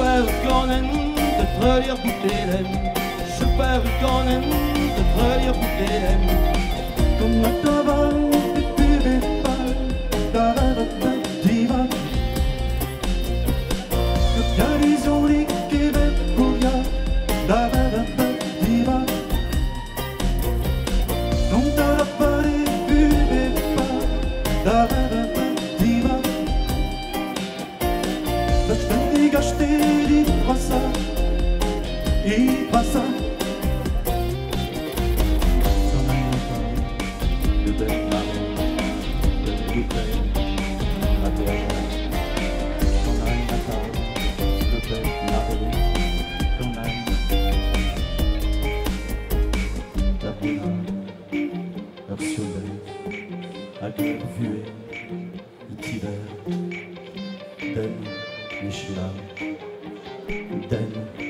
perru qu'en aime de treulier boutelem. Je perru qu'en aime de treulier boutelem. Comme ma tabac. y pasa. Avec